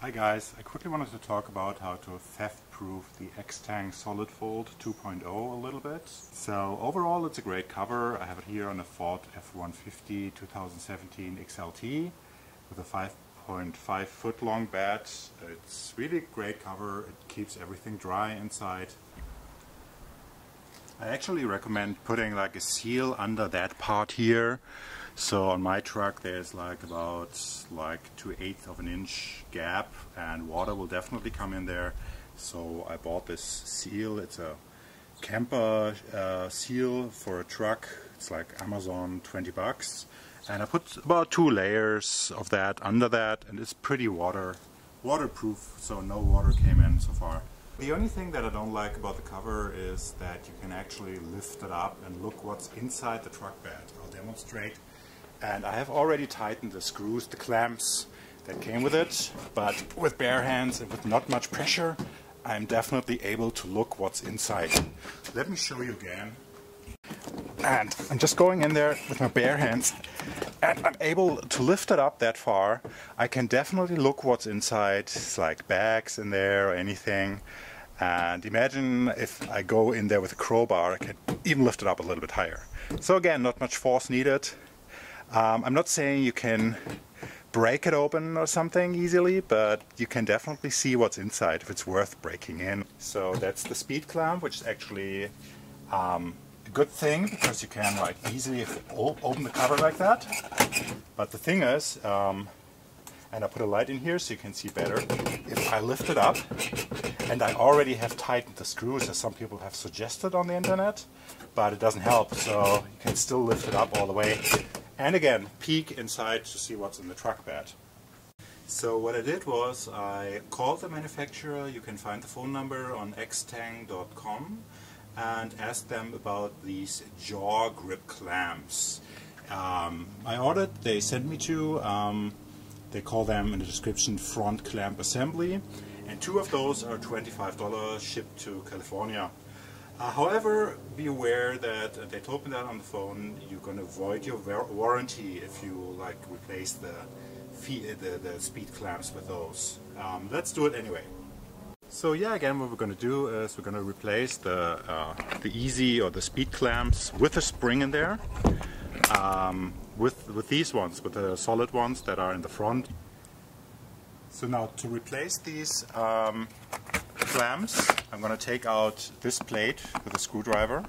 Hi guys, I quickly wanted to talk about how to theft-proof the Extang Solid Fold 2.0 a little bit. So overall it's a great cover. I have it here on a Ford F-150 2017 XLT with a 5.5 foot long bed. It's really a great cover. It keeps everything dry inside. I actually recommend putting like a seal under that part here so on my truck there's like about like 2 eighths of an inch gap and water will definitely come in there. So I bought this seal. It's a camper uh, seal for a truck. It's like Amazon 20 bucks. And I put about two layers of that under that and it's pretty water waterproof so no water came in so far. The only thing that I don't like about the cover is that you can actually lift it up and look what's inside the truck bed. I'll demonstrate. And I have already tightened the screws, the clamps that came with it, but with bare hands and with not much pressure, I'm definitely able to look what's inside. Let me show you again. And I'm just going in there with my bare hands and I'm able to lift it up that far. I can definitely look what's inside. It's like bags in there or anything. And imagine if I go in there with a crowbar, I can even lift it up a little bit higher. So again, not much force needed. Um, I'm not saying you can break it open or something easily, but you can definitely see what's inside if it's worth breaking in. So that's the speed clamp, which is actually um, a good thing because you can like easily open the cover like that. But the thing is, um, and I put a light in here so you can see better, if I lift it up, and I already have tightened the screws as some people have suggested on the internet, but it doesn't help, so you can still lift it up all the way and again, peek inside to see what's in the truck bed. So what I did was I called the manufacturer, you can find the phone number on extang.com and asked them about these jaw grip clamps. Um, I ordered, they sent me to, um, they call them in the description front clamp assembly and two of those are $25 shipped to California. Uh, however, be aware that they told me that on the phone. You're going to void your warranty if you like replace the, the, the speed clamps with those. Um, let's do it anyway. So yeah, again, what we're going to do is we're going to replace the uh, the easy or the speed clamps with a spring in there. Um, with with these ones, with the solid ones that are in the front. So now to replace these um, clamps, I'm going to take out this plate with a screwdriver.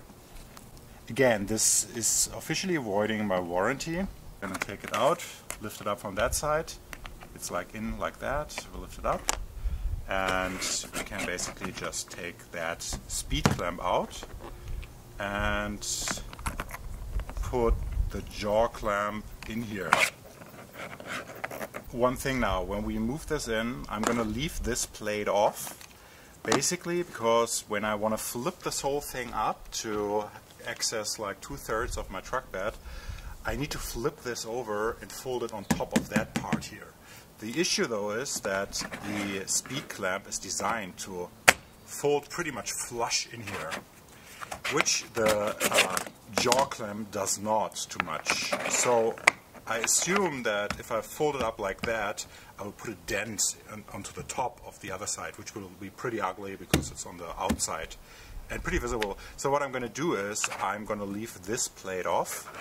Again, this is officially avoiding my warranty. I'm going to take it out, lift it up from that side. It's like in like that. We'll lift it up. And we can basically just take that speed clamp out and put the jaw clamp in here. One thing now, when we move this in, I'm going to leave this plate off Basically because when I want to flip this whole thing up to access like two-thirds of my truck bed, I need to flip this over and fold it on top of that part here. The issue though is that the speed clamp is designed to fold pretty much flush in here, which the uh, jaw clamp does not too much. So I assume that if I fold it up like that, I will put a dent on, onto the top of the other side, which will be pretty ugly because it's on the outside and pretty visible. So what I'm going to do is I'm going to leave this plate off.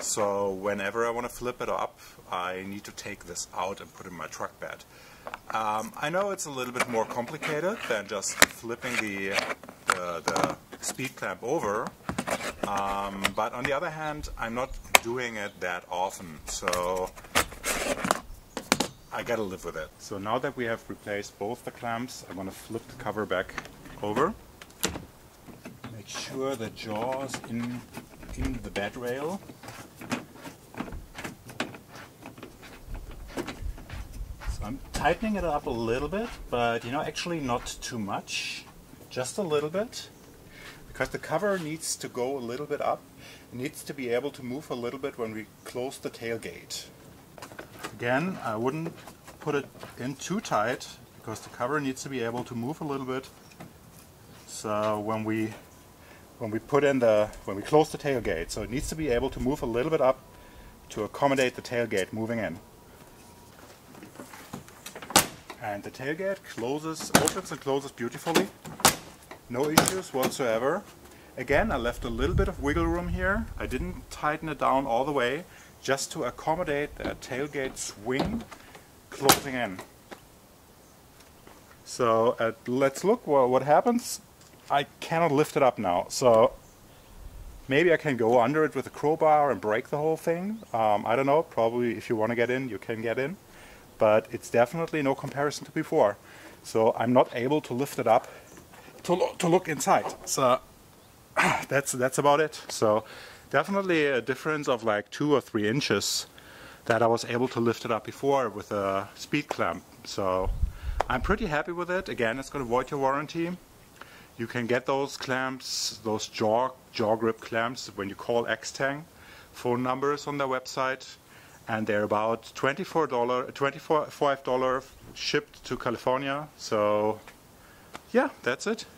So whenever I want to flip it up, I need to take this out and put in my truck bed. Um, I know it's a little bit more complicated than just flipping the, the, the speed clamp over, um, but on the other hand, I'm not doing it that often, so I gotta live with it. So now that we have replaced both the clamps, I'm gonna flip the cover back over. Make sure the jaw's in, in the bed rail. So I'm tightening it up a little bit, but you know, actually not too much, just a little bit because the cover needs to go a little bit up. It needs to be able to move a little bit when we close the tailgate. Again, I wouldn't put it in too tight because the cover needs to be able to move a little bit. So when we when we put in the when we close the tailgate, so it needs to be able to move a little bit up to accommodate the tailgate moving in. And the tailgate closes, opens and closes beautifully. No issues whatsoever. Again, I left a little bit of wiggle room here. I didn't tighten it down all the way, just to accommodate the tailgate swing closing in. So uh, let's look well, what happens. I cannot lift it up now, so maybe I can go under it with a crowbar and break the whole thing. Um, I don't know, probably if you want to get in, you can get in. But it's definitely no comparison to before. So I'm not able to lift it up to, lo to look inside. So that's, that's about it. So definitely a difference of like two or three inches that I was able to lift it up before with a speed clamp. So I'm pretty happy with it. Again, it's going to void your warranty. You can get those clamps, those jaw, jaw grip clamps when you call Extang. Phone numbers on their website and they're about $24, $25 shipped to California. So yeah, that's it.